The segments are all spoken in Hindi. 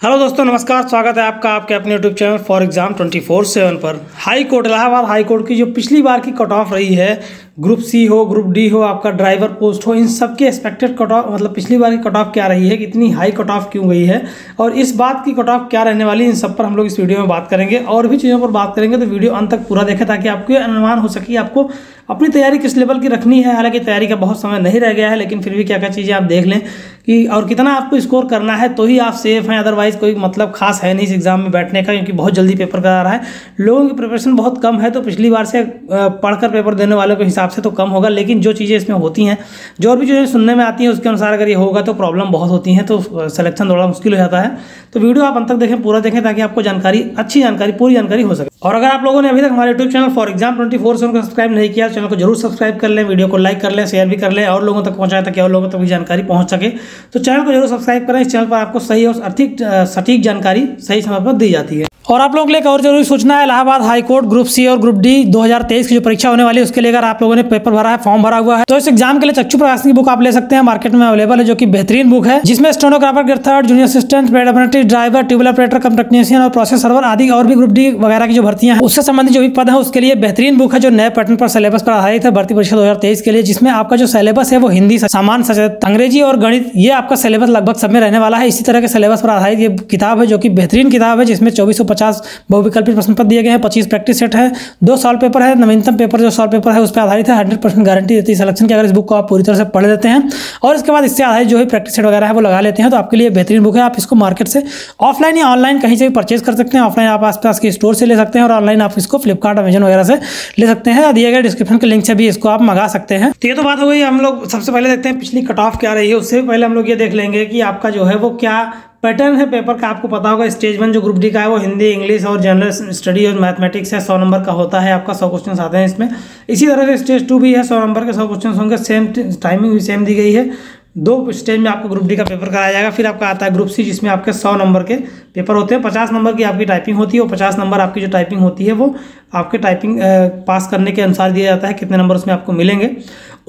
हेलो दोस्तों, नमस्कार, स्वागत है आपका, आपके अपने YouTube channel for exam twenty four seven पर। High court Allahabad high court की जो पिछली बार की कट ऑफ़ रही है ग्रुप सी हो ग्रुप डी हो, आपका ड्राइवर पोस्ट हो, इन सब के एक्सपेक्टेड कट ऑफ़ मतलब पिछली बार की कट ऑफ़ क्या रही है कि इतनी हाई कट ऑफ़ क्यों गई है, और इस बात की कट ऑफ़ क्या रहने वाली, इन सब पर हम लोग इस वीडियो में बात करेंगे, और भी चीज़ों पर बात करेंगे तो वीडियो अंत तक पूरा देखें, ताकि आपको अनुमान हो सके आपको अपनी तैयारी किस लेवल की रखनी है? हालाँकि तैयारी का बहुत समय नहीं रह गया है, लेकिन फिर भी क्या क्या चीज़ें आप देख लें कि और कितना आपको स्कोर करना है तो ही आप सेफ़ हैं अदरवाइज़ कोई मतलब खास है नहीं इस एग्ज़ाम में बैठने का, क्योंकि बहुत जल्दी पेपर करा रहा है। लोगों की प्रिपरेशन बहुत कम है तो पिछली बार से पढ़कर पेपर देने वालों के हिसाब से तो कम होगा, लेकिन जो चीज़ें इसमें होती हैं, जो भी चीज़ें सुनने में आती हैं, उसके अनुसार अगर ये होगा तो प्रॉब्लम बहुत होती हैं तो सलेक्शन थोड़ा मुश्किल हो जाता है। तो वीडियो आप अंत तक देखें, पूरा देखें, ताकि आपको जानकारी, अच्छी जानकारी, पूरी जानकारी हो सके। और अगर आप लोगों ने अभी तक हमारे YouTube channel for exam twenty four seven उनको सब्सक्राइब नहीं किया, चैनल को ज़रूर सब्सक्राइब कर लें, वीडियो को लाइक कर लें शेयर भी कर लें, और लोगों तक पहुंचाएँ ताकि और लोगों तक भी जानकारी पहुँच सके। तो चैनल को ज़रूर सब्सक्राइब करें, इस चैनल पर आपको सही और अधिक सटीक जानकारी सही समय पर दी जाती है। और आप लोगों के लिए एक और ज़रूरी सूचना है, Allahabad high court group C और ग्रुप डी 2023 की जो परीक्षा होने वाली है, उसके लिए अगर आप लोगों ने पेपर भरा है, फॉर्म भरा हुआ है तो इस एग्ज़ाम के लिए चक्षु प्रकाश की बुक आप ले सकते हैं, मार्केट में अवेलेबल है, जो कि बेहतरीन बुक है, जिसमें stenographer grade third junior assistant, paid driver tubewell operator cum technician और प्रोसेस सर्वर आदि और भी ग्रुप डी वगैरह की जो भर्तियाँ हैं, उससे संबंधित जो भी पद है, उसके लिए बेहतरीन बुक है, जो नए पैटर्न पर सिलेबस पर आधारित है, भर्ती परीक्षा दो हज़ार तेईस के लिए, जिसमें आपका जो सिलेबस है वो हिंदी सामान अंग्रेज़ी और गणित, ये आपका सिलेबस लगभग सब में रहने वाला है, इसी तरह के सिलेबस पर आधारित ये किताब है, जो कि बेहतरीन किताब है, जिसमें चौबीस पचास बहुविकल्पित प्रश्न पत्र दिए गए हैं, पच्चीस प्रैक्टिस सेट है, दो साल पेपर है, नवीनतम पेपर जो साल पेपर है उस पर आधारित है, हंड्रेड परसेंट गारंटी देती है सिलेक्शन की, अगर इस बुक को आप पूरी तरह से पढ़ लेते हैं। और इसके बाद इससे आधारित जो है प्रैक्टिस सेट वगैरह है, वो लगा लेते हैं तो आपके लिए बेहतरीन बुक है, आप इसको मार्केट से ऑफलाइन या ऑनलाइन कहीं से भी परचेज कर सकते हैं। ऑफलाइन आप आसपास के स्टोर से ले सकते हैं और ऑनलाइन आप इसको फ्लिपकार्ट अमेजन वगैरह से ले सकते हैं। दिए गए डिस्क्रिप्शन के लिंक से भी इसको आप मंगा सकते हैं। तो ये तो बात हो गई, हम लोग सबसे पहले देखते हैं पिछली कट ऑफ़ क्या रही है, उससे पहले हम लोग ये देख लेंगे कि आपका जो है वो क्या पैटर्न है पेपर का, आपको पता होगा, स्टेज वन जो ग्रुप डी का है वो हिंदी, इंग्लिश और जनरल स्टडी और मैथमेटिक्स है, सौ नंबर का होता है, आपका सौ क्वेश्चन आते हैं इसमें। इसी तरह से स्टेज टू भी है, सौ नंबर के सौ क्वेश्चन होंगे सेम टाइमिंग भी सेम दी गई है। दो स्टेज में आपको ग्रुप डी का पेपर कराया जाएगा, फिर आपका आता है ग्रुप सी, जिसमें आपके सौ नंबर के पेपर होते हैं। पचास नंबर की आपकी टाइपिंग होती है और पचास नंबर आपकी जो टाइपिंग होती है, वो आपके टाइपिंग पास करने के अनुसार दिया जाता है, कितने नंबर उसमें आपको मिलेंगे।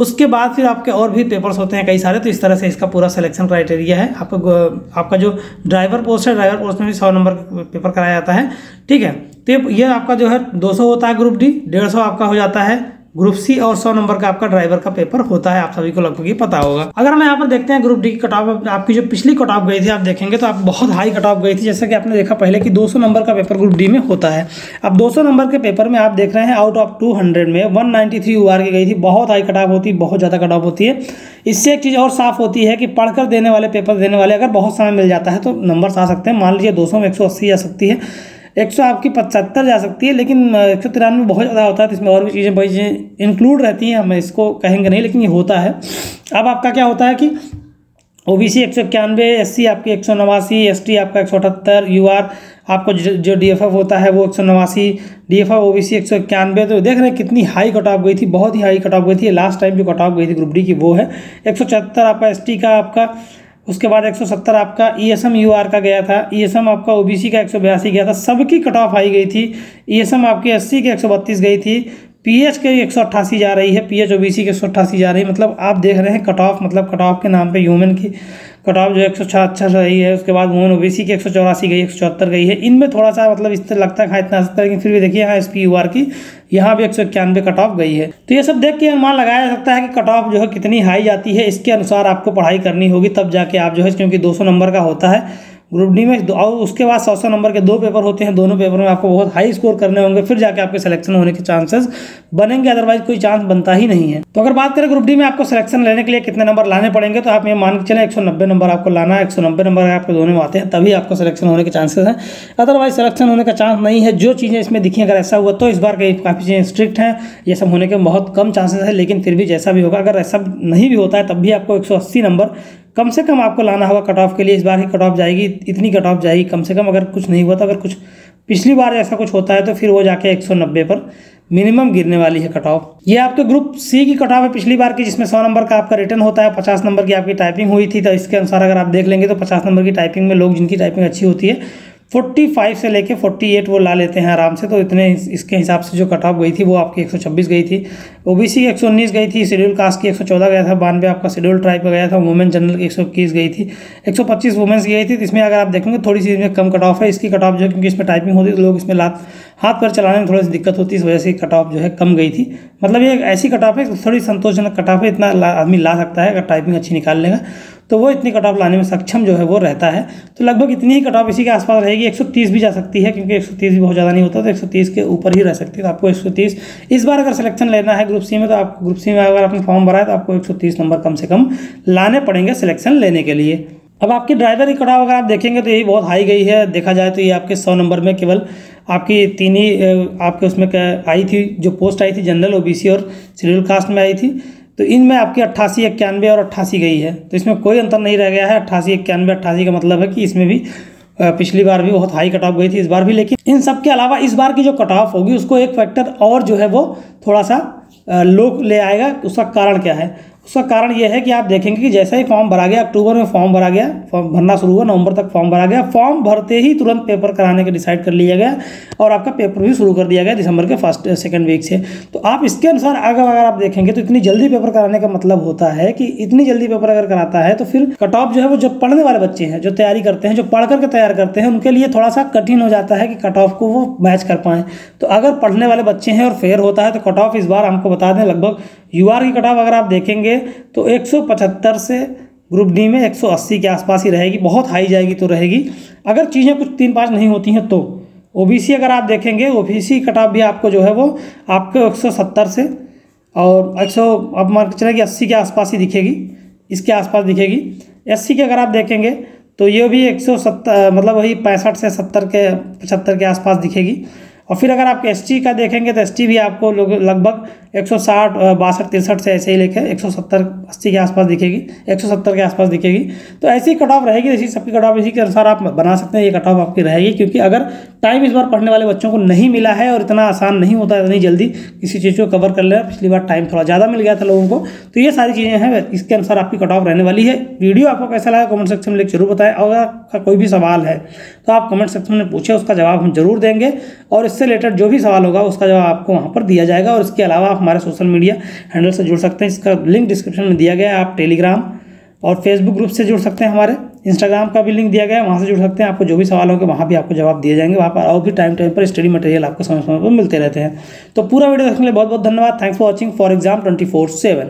उसके बाद फिर आपके और भी पेपर्स होते हैं कई सारे तो इस तरह से इसका पूरा सिलेक्शन क्राइटेरिया है। आपको आपका जो ड्राइवर पोस्ट है ड्राइवर पोस्ट में भी सौ नंबर पेपर कराया जाता है। ठीक है तो ये आपका जो है दो सौ होता है ग्रुप डी डेढ़ आपका हो जाता है। ग्रुप सी और सौ नंबर का आपका ड्राइवर का पेपर होता है, आप सभी को लगभग पता होगा। अगर हम यहाँ पर देखते हैं ग्रुप डी की कट ऑफ़ आपकी जो पिछली कट ऑफ़ गई थी, आप देखेंगे तो आप बहुत हाई कट ऑफ़ गई थी, जैसा कि आपने देखा पहले कि 200 नंबर का पेपर ग्रुप डी में होता है। अब 200 नंबर के पेपर में आप देख रहे हैं आउट ऑफ़ 200 में 193 यूआर की गई थी, बहुत हाई कट ऑफ़ होती है बहुत ज़्यादा कट ऑफ़ होती है। इससे एक चीज़ और साफ़ होती है कि पढ़कर देने वाले पेपर देने वाले अगर बहुत समय मिल जाता है तो नंबर आ सकते हैं। मान लीजिए दो सौ में एक जा सकती है। एक सौ आपकी पचहत्तर जा सकती है, लेकिन एक सौ तिरानवे बहुत ज़्यादा होता है तो इसमें और भी चीज़ें बड़ी चीज़ें इंक्लूड रहती हैं, हम इसको कहेंगे नहीं, लेकिन ये होता है। अब आपका क्या होता है कि ओ बी सी एक सौ इक्यानवे एस सी आपकी एक सौ नवासी एस टी आपका एक सौ अठहत्तर यू आर आपको जो डी एफ़ एफ़ होता है वो एक सौ नवासी D F F O B C एक सौ इक्यानवे। तो देख रहे हैं कितनी हाई कट ऑफ़ गई थी, बहुत ही हाई कट ऑफ़ गई थी लास्ट टाइम जो कट ऑफ़ गई थी ग्रुप डी की वो है। एक सौ चौहत्तर आपका एस टी का आपका उसके बाद 170 आपका E S M U R का गया था। ई एस एम आपका ओ बी सी का एक सौ बयासी गया था। सबकी कट ऑफ़ आई गई थी। ई एस एम आपकी अस्सी के एक सौ बत्तीस गई थी। पी एच के एक सौ अट्ठासी जा रही है। P H O B C के एक सौ अट्ठासी जा रही है। मतलब आप देख रहे हैं कट ऑफ़ मतलब कट ऑफ़ के नाम पे ह्यूमन की कट ऑफ़ जो एक सौ अच्छा रही है। उसके बाद वुमेन सी की एक सौ चौरासी गई, एक सौ चौहत्तर गई है। इनमें थोड़ा सा मतलब इस तरह लगता है हाँ इतना सकता है लेकिन फिर भी देखिए यहाँ एस पी यू आर की यहाँ भी एक सौ इक्यानवे कट ऑफ़ गई है। तो ये सब देख के अनुमान लगाया जा सकता है कि कट ऑफ़ जो है कितनी हाई जाती है, इसके अनुसार आपको पढ़ाई करनी होगी, तब जाके आप जो है, क्योंकि दो सौ नंबर का होता है ग्रुप डी में, और उसके बाद सौ सौ नंबर के दो पेपर होते हैं, दोनों पेपर में आपको बहुत हाई स्कोर करने होंगे, फिर जाके आपके सिलेक्शन होने के चांसेस बनेंगे अदरवाइज़ कोई चांस बनता ही नहीं है। तो अगर बात करें ग्रुप डी में आपको सिलेक्शन लेने के लिए कितने नंबर लाने पड़ेंगे तो आप ये मान के चले, एक सौ नब्बे नंबर आपको लाना है, एक सौ नब्बे नंबर आपके दोनों में आते हैं, तभी आपको सिलेक्शन होने के चांसेस हैं। अदरवाइज़ सिलेक्शन होने का चांस नहीं है। जो चीज़ें इसमें दिखी, अगर ऐसा हुआ तो इस बार कई काफ़ी चीज़ें स्ट्रिक्ट हैं, ये सब होने के बहुत कम चांसेस है, लेकिन फिर भी जैसा भी होगा, अगर ऐसा नहीं भी होता है, तब भी आपको एक सौ अस्सी नंबर कम से कम आपको लाना होगा कट ऑफ़ के लिए, इस बार ही कट ऑफ़ जाएगी, इतनी कट ऑफ़ जाएगी, कम से कम अगर कुछ नहीं हुआ तो अगर कुछ, पिछली बार ऐसा कुछ होता है तो फिर वो जाके 190 पर मिनिमम गिरने वाली है कट ऑफ़ ये आपके ग्रुप सी की कट ऑफ़ है पिछली बार की, जिसमें सौ नंबर का आपका रिटर्न होता है, पचास नंबर की आपकी टाइपिंग हुई थी तो इसके अनुसार अगर आप देख लेंगे तो पचास नंबर की टाइपिंग में लोग, जिनकी टाइपिंग अच्छी होती है फोर्टी फाइव से लेके फोर्टी एट वो ला लेते हैं आराम से तो इतने इसके हिसाब से जो कट ऑफ़ गई थी वो आपकी एक सौ छब्बीस गई थी। ओ बी सी एक सौ उन्नीस गई थी शेड्यूल कास्ट की एक सौ चौदह गया था, बानवे आपका शेड्यूल ट्राइब का गया था वुमेन जनरल की एक सौ इक्कीस गई थी। एक सौ पच्चीस वुमेंस की गई थी इसमें अगर आप देखेंगे थोड़ी सी इसमें कम कट ऑफ़ है, इसकी कट ऑफ़ जो है, क्योंकि इसमें टाइपिंग होती है तो लोग इसमें लात, हाथ पर चलाने में थोड़ी सी दिक्कत होती है, इस वजह से कट ऑफ़ जो है कम गई थी। मतलब ये ऐसी कट ऑफ़ है, थोड़ी संतोषजनक कट ऑफ़ है, इतना आदमी ला सकता है अगर टाइपिंग अच्छी निकाल लेगा। तो वो इतनी कट ऑफ़ लाने में सक्षम जो है वो रहता है। तो लगभग इतनी ही कट ऑफ़ इसी के आसपास रहेगी। 130 भी जा सकती है, क्योंकि 130 भी बहुत ज़्यादा नहीं होता तो 130 के ऊपर ही रह सकती है। तो आपको 130 इस बार अगर सिलेक्शन लेना है ग्रुप सी में तो आप ग्रुप सी में अगर आपने फॉर्म भरा है तो आपको 130 नंबर कम से कम लाने पड़ेंगे सिलेक्शन लेने के लिए। अब आपकी ड्राइवर की कटाव अगर आप देखेंगे तो यही बहुत हाई गई है। देखा जाए तो ये आपके सौ नंबर में केवल आपकी तीन ही आपके उसमें आई थी, जो पोस्ट आई थी जनरल ओबीसी और शेड्यूल कास्ट में आई थी। तो इनमें आपकी अट्ठासी, इक्यानवे और अट्ठासी गई है। तो इसमें कोई अंतर नहीं रह गया है। अट्ठासी, इक्यानवे, अट्ठासी का मतलब है कि इसमें भी पिछली बार भी बहुत हाई कट ऑफ़ गई थी इस बार भी, लेकिन इन सब के अलावा इस बार की जो कट ऑफ़ होगी, उसको एक फैक्टर और जो है वो थोड़ा सा लो ले आएगा। उसका कारण क्या है? उसका कारण यह है कि आप देखेंगे कि जैसा ही फॉर्म भरा गया अक्टूबर में फॉर्म भरा गया फॉर्म भरना शुरू हुआ नवंबर तक फॉर्म भरा गया फॉर्म भरते ही तुरंत पेपर कराने का डिसाइड कर लिया गया और आपका पेपर भी शुरू कर दिया गया दिसंबर के फ़र्स्ट सेकेंड वीक से। तो आप इसके अनुसार अगर अगर आप देखेंगे तो इतनी जल्दी पेपर कराने का मतलब होता है कि इतनी जल्दी पेपर अगर कराता है तो फिर कट ऑफ़ जो है वो जो पढ़ने वाले बच्चे हैं, जो तैयारी करते हैं, जो पढ़ करके तैयार करते हैं, उनके लिए थोड़ा सा कठिन हो जाता है कि कट ऑफ़ को वो मैच कर पाएँ। तो अगर पढ़ने वाले बच्चे हैं और फेयर होता है तो कट ऑफ़ इस बार हमको बता दें, लगभग यूआर की कट ऑफ़ अगर आप देखेंगे तो 175 से ग्रुप डी में 180 के आसपास ही रहेगी, बहुत हाई जाएगी तो रहेगी। अगर चीज़ें कुछ तीन पाँच नहीं होती हैं तो ओबीसी अगर आप देखेंगे ओबीसी कट ऑफ़ भी आपको जो है वो आपको 170 से और 100 अब मान के चले कि अस्सी के आसपास ही दिखेगी, इसके आसपास दिखेगी। एससी के अगर आप देखेंगे तो ये भी एक सौ सत्तर मतलब वही पैंसठ से सत्तर के, पचहत्तर के आसपास दिखेगी। और फिर अगर आप एस का देखेंगे तो एसटी भी आपको लोग लगभग एक सौ साठ बासठ, तिरसठ से ऐसे ही लेके एक सौ सत्तर, अस्सी के आसपास दिखेगी, एक सौ सत्तर के आसपास दिखेगी। तो ऐसी कट ऑफ़ रहेगी ऐसी सबकी कट ऑफ़ इसी के अनुसार आप बना सकते हैं, ये कट ऑफ़ आपकी रहेगी, क्योंकि अगर टाइम इस बार पढ़ने वाले बच्चों को नहीं मिला है और इतना आसान नहीं होता है इतनी जल्दी किसी चीज़ को कवर कर लेना पिछली बार टाइम थोड़ा ज़्यादा मिल गया था लोगों को तो ये सारी चीज़ें हैं, इसके अनुसार आपकी कट ऑफ़ रहने वाली है। वीडियो आपको कैसा लगा कमेंट सेक्शन में लिख ज़रूर बताएँ अगर आपका कोई भी सवाल है तो आप कमेंट सेक्शन में पूछे, उसका जवाब हम ज़रूर देंगे। और इससे रिलेटेड जो भी सवाल होगा, उसका जवाब आपको वहाँ पर दिया जाएगा और इसके अलावा आप हमारे सोशल मीडिया हैंडल से जुड़ सकते हैं। इसका लिंक डिस्क्रिप्शन में दिया गया है, आप टेलीग्राम और फेसबुक ग्रुप से जुड़ सकते हैं हमारे। इंस्टाग्राम का भी लिंक दिया गया है, वहाँ से जुड़ सकते हैं। आपको जो भी सवाल होगा, वहाँ भी आपको जवाब दिए जाएँगे। वहाँ पर और भी टाइम टाइम पर स्टडी मटेरियल आपको समय समय पर मिलते रहते हैं। तो पूरा वीडियो देखने के लिए बहुत बहुत धन्यवाद। Thanks for watching for exam twenty four seven